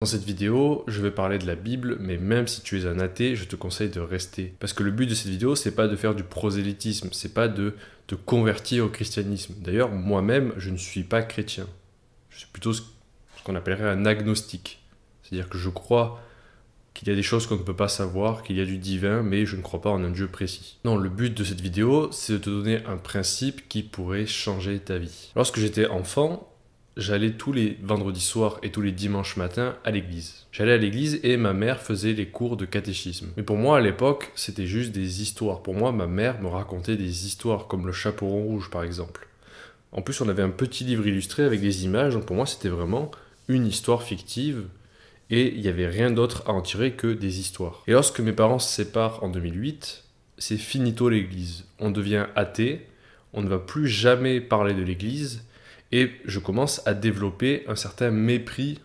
Dans cette vidéo, je vais parler de la Bible, mais même si tu es un athée, je te conseille de rester. Parce que le but de cette vidéo, c'est pas de faire du prosélytisme, c'est pas de te convertir au christianisme. D'ailleurs, moi-même, je ne suis pas chrétien. Je suis plutôt ce qu'on appellerait un agnostique. C'est-à-dire que je crois qu'il y a des choses qu'on ne peut pas savoir, qu'il y a du divin, mais je ne crois pas en un Dieu précis. Non, le but de cette vidéo, c'est de te donner un principe qui pourrait changer ta vie. Lorsque j'étais enfant, j'allais tous les vendredis soirs et tous les dimanches matins à l'église. J'allais à l'église et ma mère faisait les cours de catéchisme. Mais pour moi, à l'époque, c'était juste des histoires. Pour moi, ma mère me racontait des histoires, comme le chaperon rouge par exemple. En plus, on avait un petit livre illustré avec des images, donc pour moi, c'était vraiment une histoire fictive et il n'y avait rien d'autre à en tirer que des histoires. Et lorsque mes parents se séparent en 2008, c'est finito l'église. On devient athée, on ne va plus jamais parler de l'église et je commence à développer un certain mépris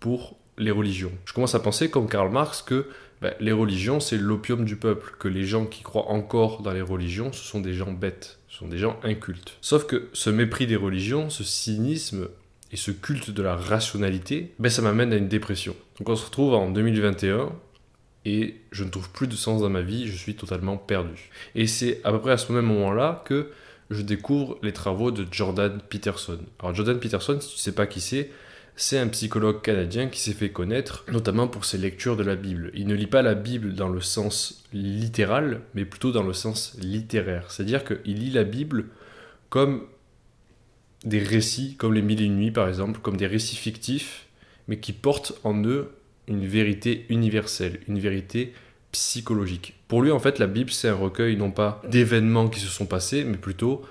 pour les religions. Je commence à penser, comme Karl Marx, que ben, les religions, c'est l'opium du peuple, que les gens qui croient encore dans les religions, ce sont des gens bêtes, ce sont des gens incultes. Sauf que ce mépris des religions, ce cynisme et ce culte de la rationalité, ben, ça m'amène à une dépression. Donc on se retrouve en 2021 et je ne trouve plus de sens dans ma vie, je suis totalement perdu. Et c'est à peu près à ce même moment-là que je découvre les travaux de Jordan Peterson. Alors Jordan Peterson, si tu ne sais pas qui c'est, c'est un psychologue canadien qui s'est fait connaître notamment pour ses lectures de la Bible. Il ne lit pas la Bible dans le sens littéral, mais plutôt dans le sens littéraire. C'est-à-dire qu'il lit la Bible comme des récits, comme les Mille et une nuits par exemple, comme des récits fictifs, mais qui portent en eux une vérité universelle, une vérité psychologique. Pour lui, en fait, la Bible, c'est un recueil non pas d'événements qui se sont passés, mais plutôt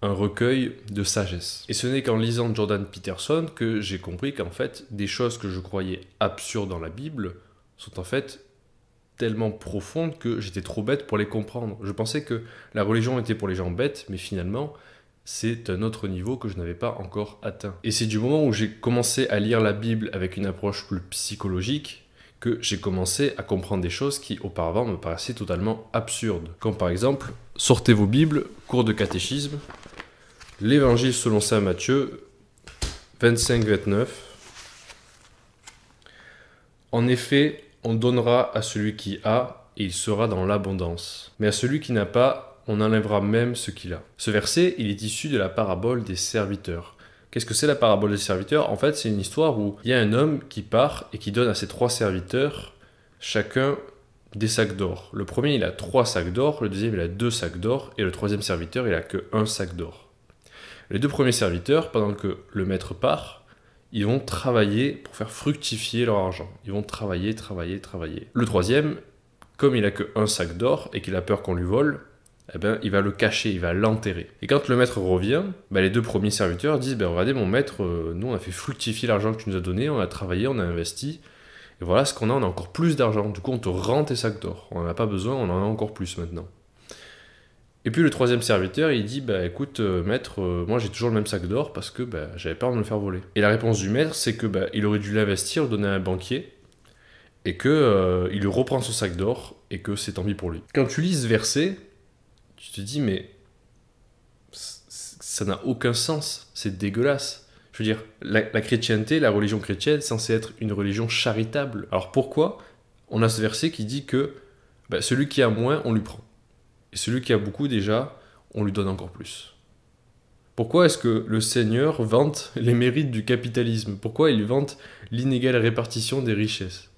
un recueil de sagesse. Et ce n'est qu'en lisant Jordan Peterson que j'ai compris qu'en fait, des choses que je croyais absurdes dans la Bible sont en fait tellement profondes que j'étais trop bête pour les comprendre. Je pensais que la religion était pour les gens bêtes, mais finalement, c'est un autre niveau que je n'avais pas encore atteint. Et c'est du moment où j'ai commencé à lire la Bible avec une approche plus psychologique que j'ai commencé à comprendre des choses qui auparavant me paraissaient totalement absurdes. Comme par exemple, sortez vos Bibles, cours de catéchisme, l'Évangile selon saint Matthieu 25-29. En effet, on donnera à celui qui a, et il sera dans l'abondance. Mais à celui qui n'a pas, on enlèvera même ce qu'il a. Ce verset, il est issu de la parabole des serviteurs. Qu'est-ce que c'est la parabole des serviteurs? En fait, c'est une histoire où il y a un homme qui part et qui donne à ses trois serviteurs chacun des sacs d'or. Le premier, il a trois sacs d'or, le deuxième, il a deux sacs d'or, et le troisième serviteur, il a que un sac d'or. Les deux premiers serviteurs, pendant que le maître part, ils vont travailler pour faire fructifier leur argent. Ils vont travailler, travailler, travailler. Le troisième, comme il a que un sac d'or et qu'il a peur qu'on lui vole, eh ben, il va le cacher, il va l'enterrer. Et quand le maître revient, ben, les deux premiers serviteurs disent ben, Regardez, mon maître, euh, nous, on a fait fructifier l'argent que tu nous as donné, on a travaillé, on a investi. Et voilà ce qu'on a, on a encore plus d'argent. Du coup, on te rend tes sacs d'or. On n'en a pas besoin, on en a encore plus maintenant. Et puis le troisième serviteur, il dit Bah écoute, euh, maître, euh, moi j'ai toujours le même sac d'or parce que bah, j'avais peur de me le faire voler. Et la réponse du maître, c'est que bah, il aurait dû l'investir, le donner à un banquier, et que il reprend son sac d'or, et que c'est tant pis pour lui. Quand tu lis ce verset, tu te dis, mais ça n'a aucun sens, c'est dégueulasse. Je veux dire, la, chrétienté, la religion chrétienne, censée être une religion charitable. Alors pourquoi on a ce verset qui dit que bah, celui qui a moins, on lui prend. Et celui qui a beaucoup déjà, on lui donne encore plus. Pourquoi est-ce que le Seigneur vante les mérites du capitalisme? Pourquoi il vante l'inégale répartition des richesses?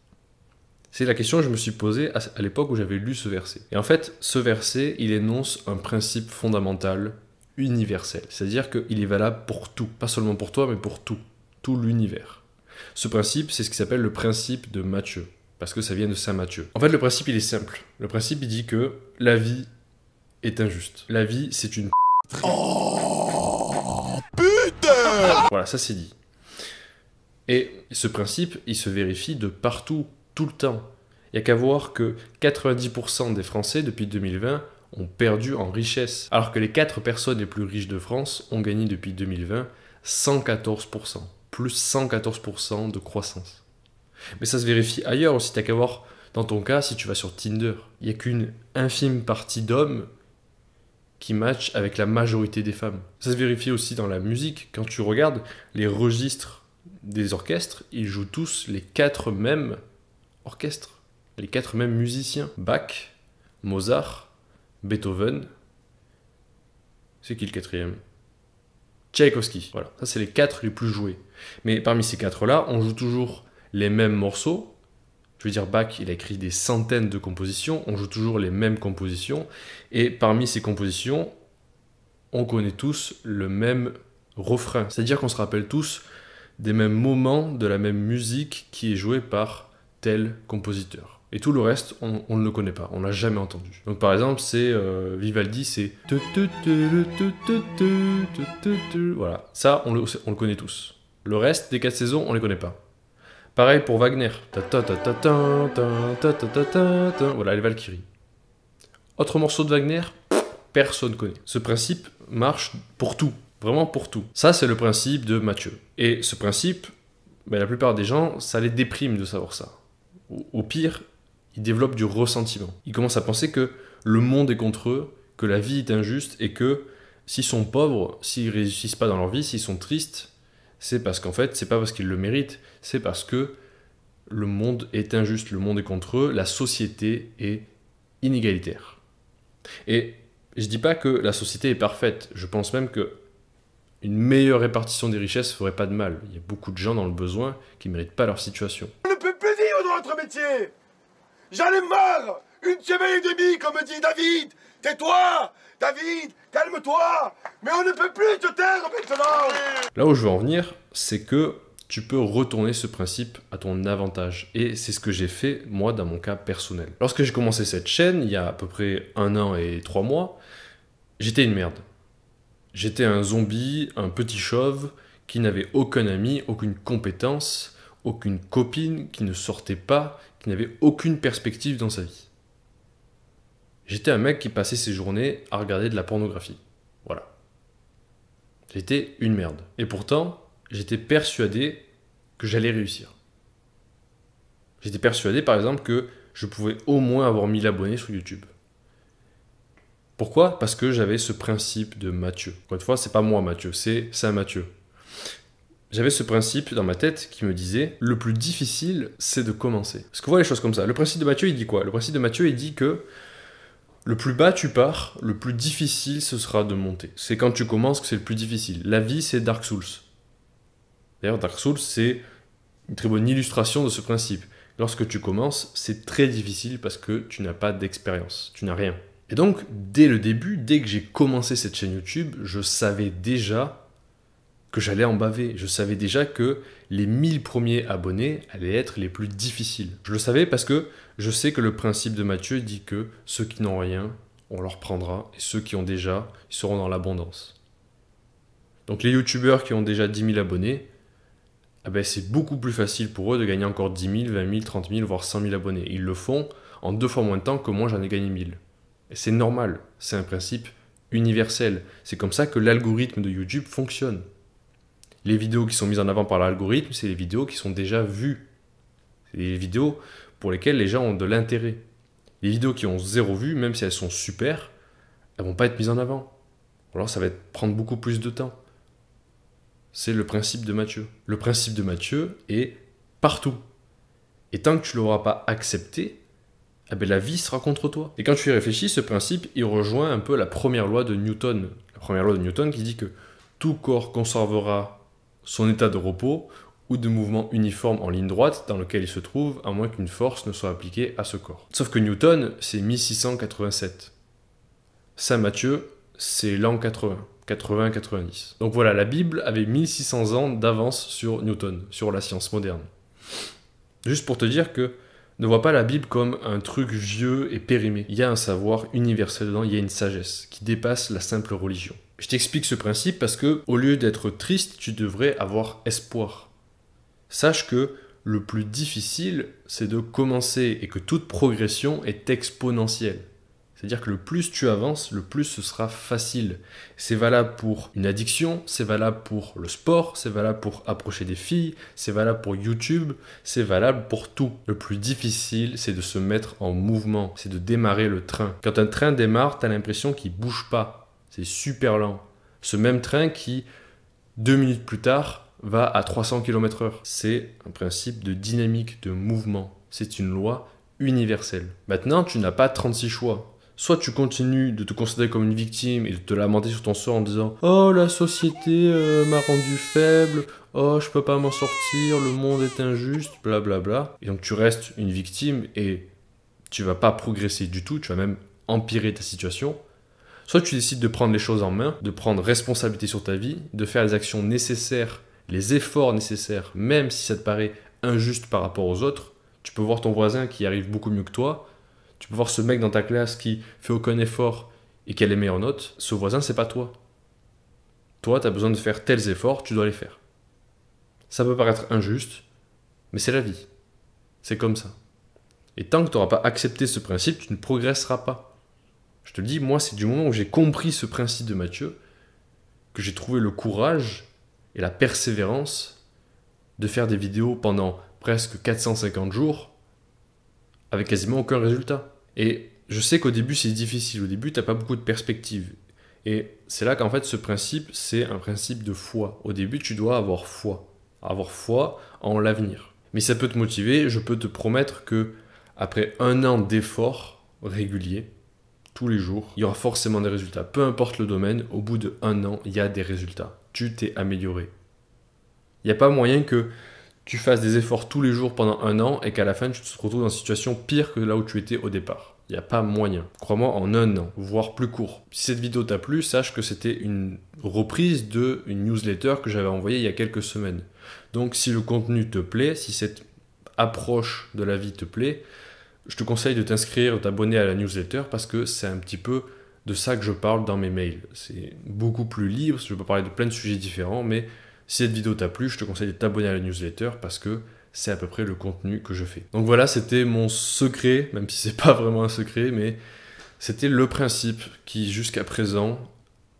C'est la question que je me suis posée à, l'époque où j'avais lu ce verset. Et en fait, ce verset, il énonce un principe fondamental universel. C'est-à-dire qu'il est valable pour tout. Pas seulement pour toi, mais pour tout. Tout l'univers. Ce principe, c'est ce qui s'appelle le principe de Matthieu. Parce que ça vient de Saint Matthieu. En fait, le principe, il est simple. Le principe, il dit que la vie est injuste. La vie, c'est une... Oh putain Voilà, ça c'est dit. Et ce principe, il se vérifie de partout tout le temps. Il n'y a qu'à voir que 90% des Français depuis 2020 ont perdu en richesse, alors que les 4 personnes les plus riches de France ont gagné depuis 2020 114%, plus 114% de croissance. Mais ça se vérifie ailleurs aussi, t'as qu'à voir dans ton cas si tu vas sur Tinder. Il n'y a qu'une infime partie d'hommes qui matchent avec la majorité des femmes. Ça se vérifie aussi dans la musique. Quand tu regardes les registres des orchestres, ils jouent tous les quatre mêmes orchestres, les quatre mêmes musiciens. Bach, Mozart, Beethoven. C'est qui le quatrième? Tchaïkovski. Voilà, ça c'est les quatre les plus joués. Mais parmi ces quatre-là, on joue toujours les mêmes morceaux. Je veux dire, Bach, il a écrit des centaines de compositions, on joue toujours les mêmes compositions. Et parmi ces compositions, on connaît tous le même refrain. C'est-à-dire qu'on se rappelle tous des mêmes moments de la même musique qui est jouée par tel compositeur. Et tout le reste, on, ne le connaît pas, on l'a jamais entendu. Donc par exemple, c'est euh, Vivaldi, c'est voilà. Ça, on le, on le connaît tous. Le reste des quatre saisons, on les connaît pas. Pareil pour Wagner. Voilà, les Valkyries. Autre morceau de Wagner, personne connaît. Ce principe marche pour tout. Vraiment pour tout. Ça, c'est le principe de Mathieu. Et ce principe, ben, la plupart des gens, ça les déprime de savoir ça. Au, pire, ils développent du ressentiment. Ils commencent à penser que le monde est contre eux, que la vie est injuste et que s'ils sont pauvres, s'ils réussissent pas dans leur vie, s'ils sont tristes, c'est parce qu'en fait, c'est pas parce qu'ils le méritent, c'est parce que le monde est injuste, le monde est contre eux, la société est inégalitaire. Et je dis pas que la société est parfaite, je pense même que une meilleure répartition des richesses ferait pas de mal. Il y a beaucoup de gens dans le besoin qui méritent pas leur situation. On dans notre métier J'en ai marre Une semaine et demie, comme dit David Tais-toi David, calme-toi Mais on ne peut plus te taire maintenant Là où je veux en venir, c'est que tu peux retourner ce principe à ton avantage. Et c'est ce que j'ai fait, moi, dans mon cas personnel. Lorsque j'ai commencé cette chaîne, il y a à peu près un an et trois mois, j'étais une merde. J'étais un zombie, un petit chauve, qui n'avait aucun ami, aucune compétence, aucune copine, qui ne sortait pas, qui n'avait aucune perspective dans sa vie. J'étais un mec qui passait ses journées à regarder de la pornographie. Voilà. J'étais une merde. Et pourtant, j'étais persuadé que j'allais réussir. J'étais persuadé, par exemple, que je pouvais au moins avoir 1000 abonnés sur YouTube. Pourquoi? Parce que j'avais ce principe de Mathieu. Encore une fois, c'est pas moi Mathieu, c'est Saint Mathieu. J'avais ce principe dans ma tête qui me disait le plus difficile, c'est de commencer. Parce que voilà les choses comme ça. Le principe de Mathieu, il dit quoi? Le principe de Mathieu, il dit que le plus bas tu pars, le plus difficile ce sera de monter. C'est quand tu commences que c'est le plus difficile. La vie, c'est Dark Souls. D'ailleurs, Dark Souls, c'est une très bonne illustration de ce principe. Lorsque tu commences, c'est très difficile parce que tu n'as pas d'expérience, tu n'as rien. Et donc, dès le début, dès que j'ai commencé cette chaîne YouTube, je savais déjà que j'allais en baver. Je savais déjà que les 1000 premiers abonnés allaient être les plus difficiles. Je le savais parce que je sais que le principe de Mathieu dit que ceux qui n'ont rien, on leur prendra, et ceux qui ont déjà, ils seront dans l'abondance. Donc les youtubeurs qui ont déjà 10 000 abonnés, ah ben, c'est beaucoup plus facile pour eux de gagner encore 10 000, 20 000, 30 000, voire 100 000 abonnés. Ils le font en deux fois moins de temps que moi j'en ai gagné 1000. Et c'est normal, c'est un principe universel. C'est comme ça que l'algorithme de YouTube fonctionne. Les vidéos qui sont mises en avant par l'algorithme, c'est les vidéos qui sont déjà vues. C'est les vidéos pour lesquelles les gens ont de l'intérêt. Les vidéos qui ont zéro vue, même si elles sont super, elles vont pas être mises en avant. Alors ça va prendre beaucoup plus de temps. C'est le principe de Mathieu. Le principe de Mathieu est partout. Et tant que tu ne l'auras pas accepté, eh ben la vie sera contre toi. Et quand tu y réfléchis, ce principe, il rejoint un peu la première loi de Newton. La première loi de Newton qui dit que tout corps conservera son état de repos ou de mouvement uniforme en ligne droite dans lequel il se trouve, à moins qu'une force ne soit appliquée à ce corps. Sauf que Newton, c'est 1687. Saint Matthieu, c'est l'an 80. 80-90. Donc voilà, la Bible avait 1600 ans d'avance sur Newton, sur la science moderne. Juste pour te dire que ne vois pas la Bible comme un truc vieux et périmé. Il y a un savoir universel dedans, il y a une sagesse qui dépasse la simple religion. Je t'explique ce principe parce que au lieu d'être triste, tu devrais avoir espoir. Sache que le plus difficile, c'est de commencer et que toute progression est exponentielle. C'est-à-dire que le plus tu avances, le plus ce sera facile. C'est valable pour une addiction, c'est valable pour le sport, c'est valable pour approcher des filles, c'est valable pour YouTube, c'est valable pour tout. Le plus difficile, c'est de se mettre en mouvement, c'est de démarrer le train. Quand un train démarre, tu as l'impression qu'il bouge pas. C'est super lent. Ce même train qui, deux minutes plus tard, va à 300 km/h. C'est un principe de dynamique, de mouvement. C'est une loi universelle. Maintenant, tu n'as pas 36 choix. Soit tu continues de te considérer comme une victime et de te lamenter sur ton sort en disant Oh, la société euh, m'a rendu faible, oh, je peux pas m'en sortir, le monde est injuste, blablabla. Bla bla. Et donc tu restes une victime et tu vas pas progresser du tout, tu vas même empirer ta situation. Soit tu décides de prendre les choses en main, de prendre responsabilité sur ta vie, de faire les actions nécessaires, les efforts nécessaires, même si ça te paraît injuste par rapport aux autres. Tu peux voir ton voisin qui arrive beaucoup mieux que toi. Tu peux voir ce mec dans ta classe qui fait aucun effort et qui a les meilleures notes. Ce voisin, c'est pas toi. Toi, tu as besoin de faire tels efforts, tu dois les faire. Ça peut paraître injuste, mais c'est la vie. C'est comme ça. Et tant que tu n'auras pas accepté ce principe, tu ne progresseras pas. Je te le dis, moi, c'est du moment où j'ai compris ce principe de Mathieu que j'ai trouvé le courage et la persévérance de faire des vidéos pendant presque 450 jours avec quasiment aucun résultat. Et je sais qu'au début, c'est difficile. Au début, tu n'as pas beaucoup de perspectives. Et c'est là qu'en fait, ce principe, c'est un principe de foi. Au début, tu dois avoir foi. Avoir foi en l'avenir. Mais ça peut te motiver. Je peux te promettre que après un an d'efforts réguliers, tous les jours, il y aura forcément des résultats. Peu importe le domaine, au bout de un an, il y a des résultats. Tu t'es amélioré. Il n'y a pas moyen que tu fasses des efforts tous les jours pendant un an et qu'à la fin, tu te retrouves dans une situation pire que là où tu étais au départ. Il n'y a pas moyen. Crois-moi, en un an, voire plus court. Si cette vidéo t'a plu, sache que c'était une reprise de une newsletter que j'avais envoyée il y a quelques semaines. Donc si le contenu te plaît, si cette approche de la vie te plaît, je te conseille de t'inscrire, de t'abonner à la newsletter parce que c'est un petit peu de ça que je parle dans mes mails. C'est beaucoup plus libre, je peux parler de plein de sujets différents, mais si cette vidéo t'a plu, je te conseille de t'abonner à la newsletter parce que c'est à peu près le contenu que je fais. Donc voilà, c'était mon secret, même si c'est pas vraiment un secret, mais c'était le principe qui jusqu'à présent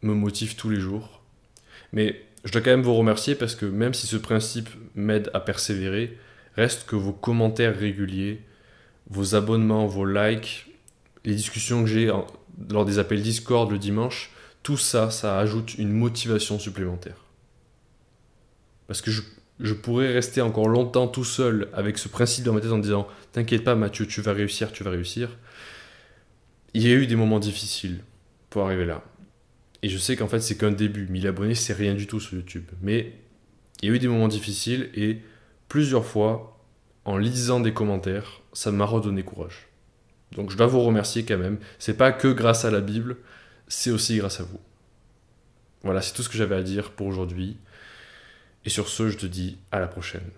me motive tous les jours. Mais je dois quand même vous remercier parce que même si ce principe m'aide à persévérer, reste que vos commentaires réguliers, vos abonnements, vos likes, les discussions que j'ai lors des appels Discord le dimanche, tout ça, ça ajoute une motivation supplémentaire. Parce que je, pourrais rester encore longtemps tout seul avec ce principe dans ma tête en disant T'inquiète pas, Mathieu, tu vas réussir, tu vas réussir. Il y a eu des moments difficiles pour arriver là. Et je sais qu'en fait, c'est qu'un début. 1000 abonnés, c'est rien du tout sur YouTube. Mais il y a eu des moments difficiles et plusieurs fois, en lisant des commentaires, ça m'a redonné courage. Donc je dois vous remercier quand même. C'est pas que grâce à la Bible, c'est aussi grâce à vous. Voilà, c'est tout ce que j'avais à dire pour aujourd'hui. Et sur ce, je te dis à la prochaine.